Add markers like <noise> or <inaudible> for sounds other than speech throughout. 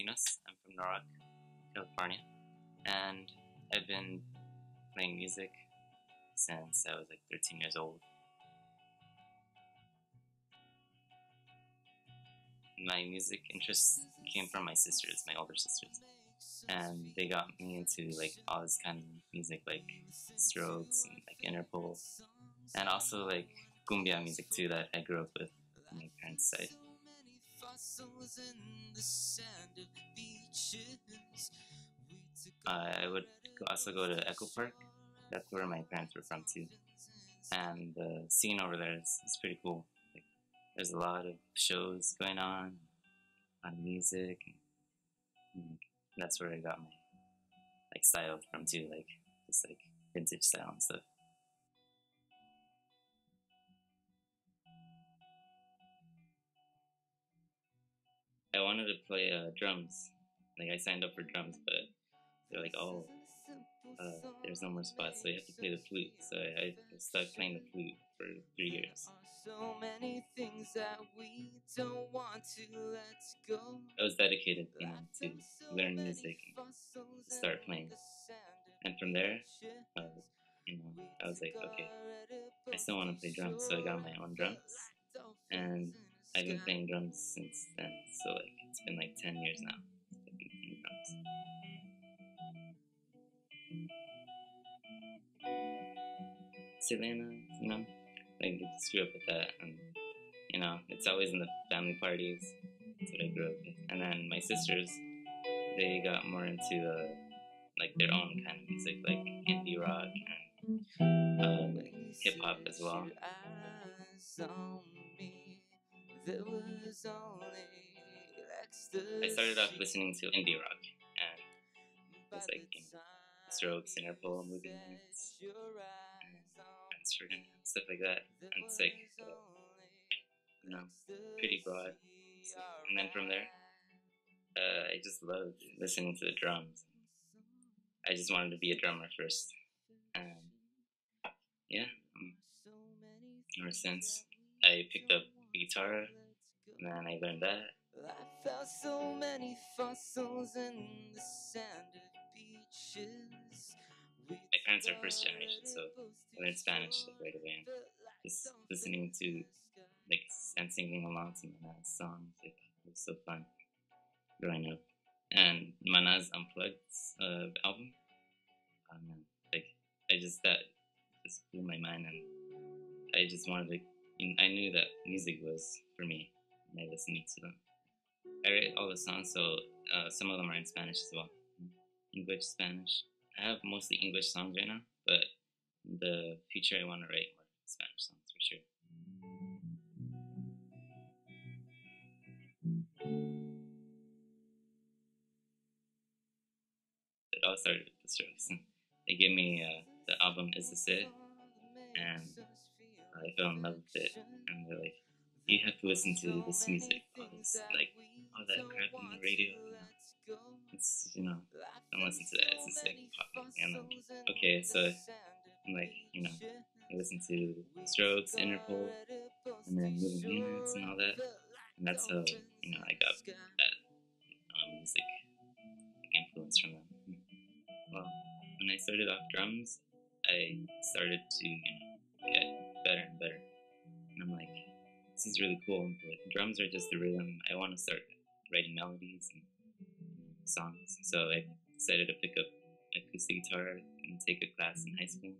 I'm from Norwalk, California, and I've been playing music since I was like 13 years old. My music interests came from my sisters, my older sisters, and they got me into like all this kind of music, like Strokes and like Interpol, and also like cumbia music too that I grew up with on my parents' side. Uh, I would also go to Echo Park. That's where my parents were from too. And the scene over there is, is pretty cool. Like, there's a lot of shows going on, on music. And, and that's where I got my like style from too, like just like vintage style and stuff. I wanted to play uh, drums. Like I signed up for drums, but they're like, oh, uh, there's no more spots, so you have to play the flute. So I, I stuck playing the flute for three years. So many things that we don't want to let go. I was dedicated, you know, to learn music and start playing. And from there, uh, you know, I was like, okay, I still want to play drums, so I got my own drums. I've been playing drums since then, so like it's been like 10 years now. I've been playing drums. Selena, you know, like just grew up with that, and you know, it's always in the family parties. That's what I grew up with. And then my sisters, they got more into uh, like their own kind of music, like indie rock and uh, hip hop as well. I started off listening to indie rock, and it was like you know, Strokes, Interpol, Moving Image, and stuff like that. And it's like, uh, you know, pretty broad. So, and then from there, uh, I just loved listening to the drums. I just wanted to be a drummer first. And yeah, um, ever since I picked up guitar, and then I learned that. I felt so many fossils in the sanded beaches. My parents are first generation, so I learned Spanish like, right away. And just listening to like and singing along to Mana's songs, like it was so fun growing up. And Mana's Unplugged uh, album, um, like I just that just blew my mind, and I just wanted to I knew that music was for me when I listened to them. I write all the songs, so uh, some of them are in Spanish as well. English, Spanish. I have mostly English songs right now, but the future I want to write more Spanish songs for sure. It all started with the Strokes. They gave me uh, the album Is This It? And I fell in love with it, and they're like, you have to listen to this music, all this, like, all that crap on the radio. You know? It's, you know, don't listen to that, it's just like pop And then, okay, so I'm like, you know, I listen to Strokes, Interpol, and then Moving Units and all that. And that's how, you know, I got that um, music influence from them. Well, when I started off drums, I started to, you know, better and better. And I'm like, this is really cool. But drums are just the rhythm. I want to start writing melodies and songs. So I decided to pick up acoustic guitar and take a class in high school.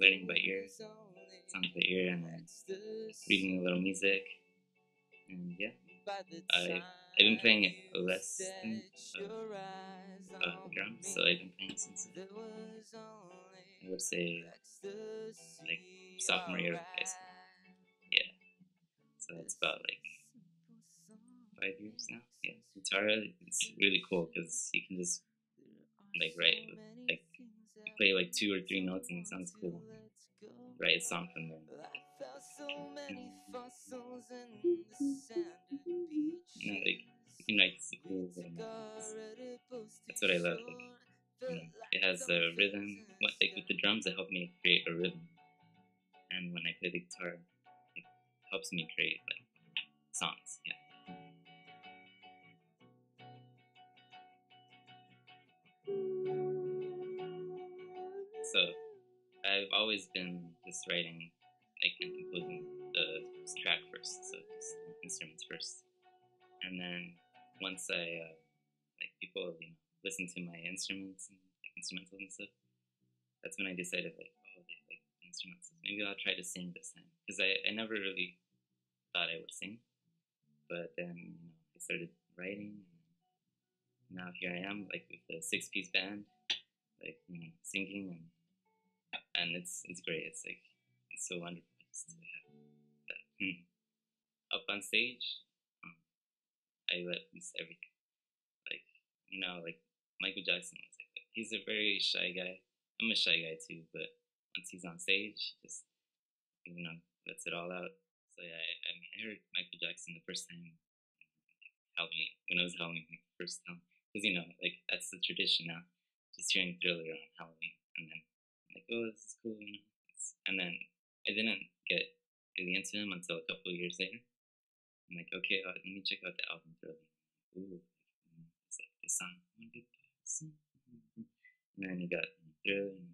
Learning by ear, songs by ear, and then reading a little music. And yeah, I I've been playing less than uh, uh, drums, so I've been playing since I would say like sophomore year of high school. Yeah, so it's about like five years now. Yeah, guitar it's really cool because you can just like write like you play like two or three notes and it sounds cool. Write a song from them. You know, like you can write cool little melodies. That's what I love. Like, you know, it has a rhythm. What like with the drums, it helped me create a rhythm. And when I play the guitar, it helps me create like songs. Yeah. So I've always been just writing like and composing the track first, so just instruments first, and then once I uh, like people you know listen to my instruments and like instrumentals and stuff, that's when I decided like oh they like instruments, maybe I'll try to sing this time because I I never really thought I would sing, but then you know I started writing. And now here I am, like with a six-piece band, like you know, singing and and it's it's great. It's like it's so wonderful to have that hmm. up on stage. Um, I let loose everything. Like you know, like Michael Jackson was like. He's a very shy guy. I'm a shy guy too, but once he's on stage, he just you know, lets it all out. So yeah, I, I, mean, I heard Michael Jackson the first time Halloween when I was Halloween like the first time because you know like that's the tradition now. Just hearing Thriller on Halloween, and then I'm like, oh, this is cool, you know. It's, and then I didn't get really into him until a couple years later. I'm like, okay, uh, let me check out the album Thriller. Ooh, it's like the song, and then you got Thriller and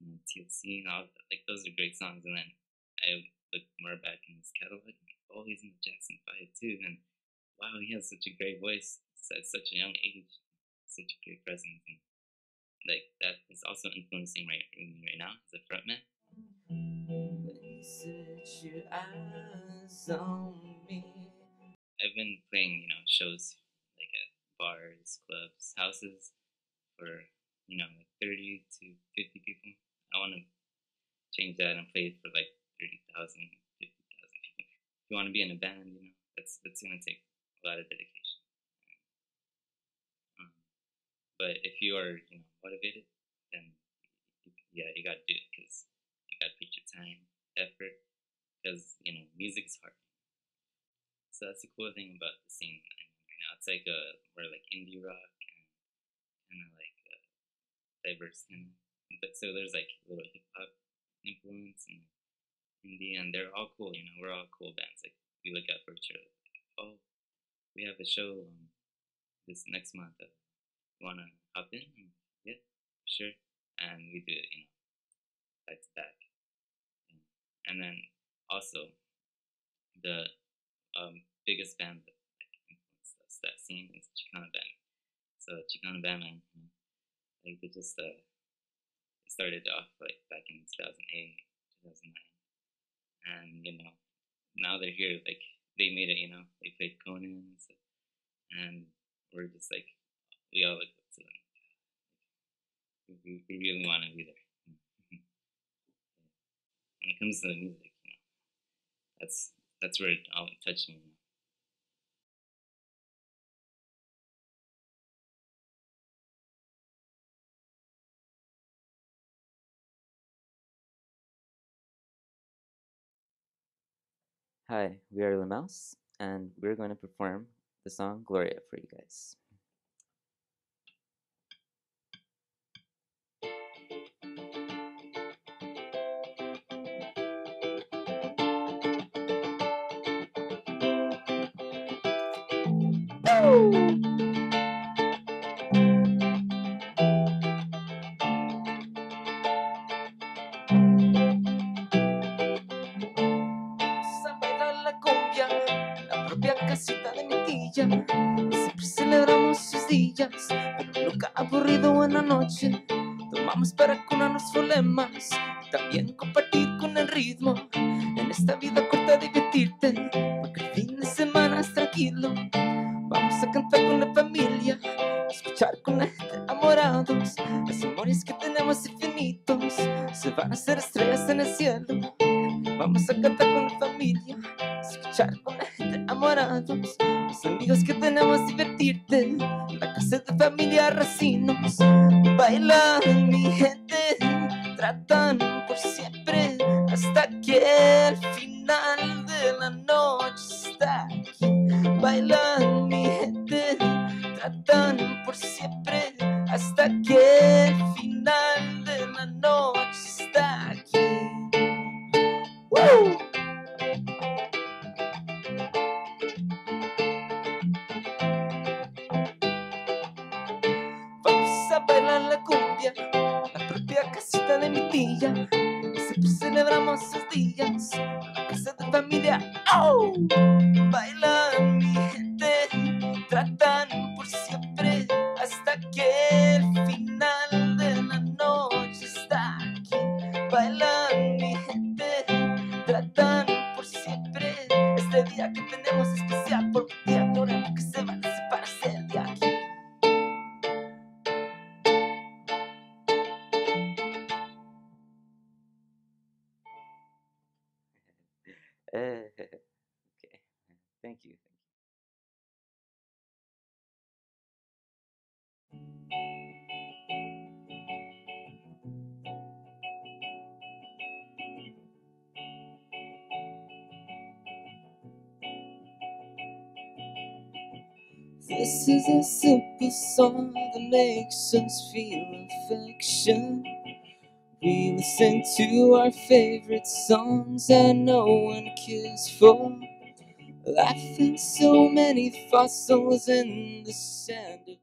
you know, TLC and all that. Like those are great songs. And then I look more back in his catalog. And like, oh, he's in the Jackson Five too, and wow, he has such a great voice at such a young age, such a great presence, and like that is also influencing right me right now as a frontman. I've been playing, you know, shows like at bars, clubs, houses for you know like thirty to fifty people. I want to change that and play for like 30,000, 50,000 people. If you want to be in a band, you know, that's that's gonna take a lot of dedication. Um, but if you are, you know, motivated, then yeah, you gotta do it because you gotta put your time, effort, because you know, music's hard. So that's the cool thing about the scene I'm in right now. It's like a more like indie rock and kind of like a diverse kind of. But so there's like a little hip hop influence and indie, and they're all cool. You know, we're all cool bands. Like we look out for each other. Like, oh, we have a show um, this next month. Uh, wanna hop in? Yeah, sure. And we do it. You know, back to back. And then also the um, biggest band that like, influenced us that scene is Chicano Batman. So Chicano know, like they just uh, started off like back in 2008, 2009 and you know now they're here like they made it you know they played conan and stuff and we're just like we all look up to them we, we really want to be there when it comes to the music you know that's that's where it all touched me? Hi, we are Lemause, and we're going to perform the song Gloria for you guys. Esta vida corta divertirte, porque el fin de semana es tranquilo. Vamos a cantar con la familia, escuchar con la gente enamorados. Las memorias que tenemos infinitos se van a hacer estrellas en el cielo. Vamos a cantar con la familia, escuchar con la gente enamorados amigos que tenemos divertirte. La casa de familia Racinos. Bailan mi gente, tratan Eh, <laughs> okay. Thank you. This is a simple song that makes us feel affection. We listen to our favorite songs and no one cares for. Laughing so many fossils in the sand.